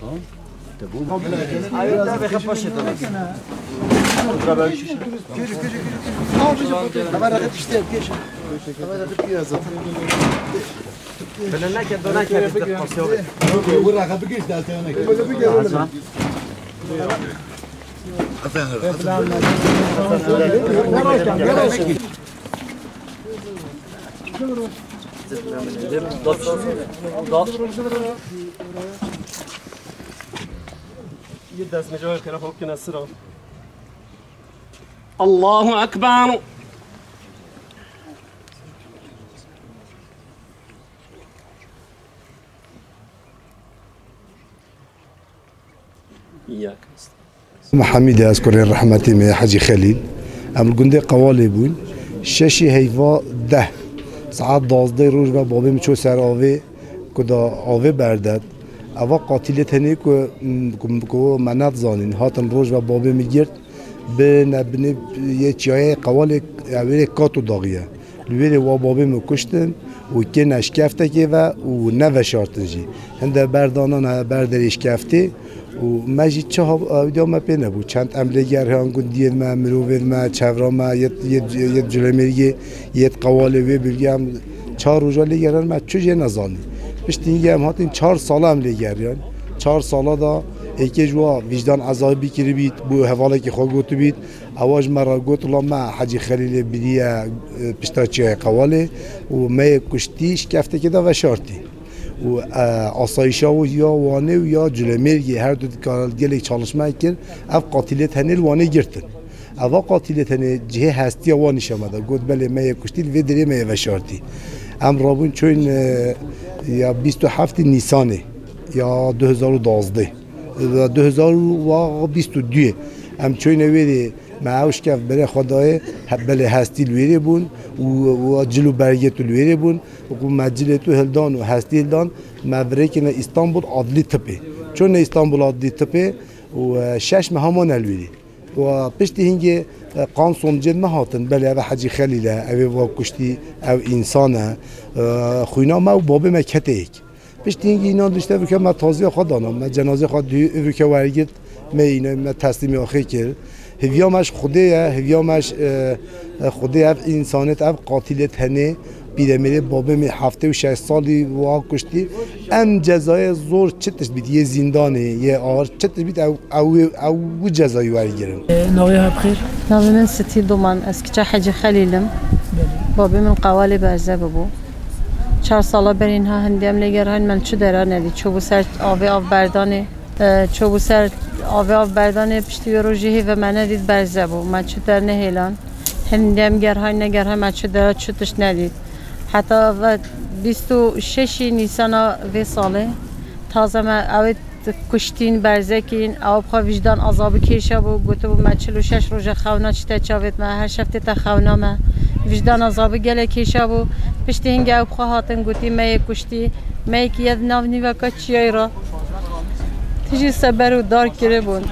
کام تبو Ayı da bir kapaşı da. Hemen rakip işte geç. Hemen rakip biraz zaten. Böyle ne ki dönen ki bir kapası yok. Bu rakip geç daha tane. Böyle bir gel. Bir Ders mecmuar kere hop kena sıra. الله أكبر إياك محمد أذكر رحمتي من حجي خليل ام گنده قوالی بون ششی هیوا ده. ساعت دازده روز و بابی میچو سر آوه کدا آوه بردد. اوا قاتل تنی که که منت زانین. هاتن روز و بابی میگرد به نبنه یه چیای قوال اولی کاتو داغیه. لویل و بابی مکشتن و که نشکفته که و و نوشارتن جی. هنده بردانان بردر اشکفته و مجید چه ها اویدیا ما پی نبود. چند عملگر هان گندید ما مروید ما چورا ما یه یه جلمیری یه قوال وی بگم. چهار روزا لیگرن ما. چوجه نزانی پشت اینگه هم هاتین چهار سال هم لیگریان چهار سالا دا ایکی جوا وجدان عذابی کری بید بو حواله که خواه گوتو بید اواج مرا گوت الله ما حجی خلیل بیدیه پشتا چیه قواله و ما کشتیش کفته که دا و شارتی و آسایشا و یا وانه و یا جلمرگی هر دو کار گلی çalışma کرد اف قاتلیت هنل وانه گرتن اوا قاتلیت هنه جه هستی وانش آمده گفت بله ما کشتیل و دری ما و شارتی ام رابون چون یا 27 نیسانه یا 2012 و 2022 ام چون ویری معاوش کف بره خدای بله هستی الویری بون و جلو برگت الویری بون. و مجله تو هلدان و هستی هلدان مبرکن استانبول عادلی تپه. چون استانبول عادلی تپه و شش مهمان الویری و پشت هنگه قان سونجل ما هاتن بله او حجی خلیله او و کشتی او انسانه خوینا ما و بابه ما کته ایک پشت هنگه اینا داشته بکه ما تازی خود دانم. ما جنازه خود دیو که ورگید ما اینا ما تسلیم آخه کرد. هویامش خوده هویامش خوده اف انسانیت اف قاتلیت هنه. پیرمیره بابه می هفته و شش سالی وا کشتی. ام جزای زور چتش بید یه زندانه یه آر چتش بید او او او جزایی ورگیرن ناويها بخير ناوي من ستي دومان. اسكتا حاجة خليلم بابي من قوالي برزه ببو. چهار سالا برین ها هندیم لگر هن. من چو درا ندی چو بو سر آوی آف بردانه. چو بو سر آوی آف بردانه پشتی جهی و من ندید برزه بو. من چو در نهیلان. هندیم گر های نگر های من چو درا چو تش ندید. حتی و بیست و ششی نیسانا وی ساله. تازه من اوید کشتین برزه کین او بخوا وجدان عذاب کیشا بو گوتو بو من چلو شش روز خونا چته چاوید من؟ هر شفته تا خونا من. وجدان عذاب گله کیشا بو پشتی هنگه او بخوا هاتن گوتی می کشتی. می که ید ناو نیوکا چیای را. تیجی سبر و دار کرده بون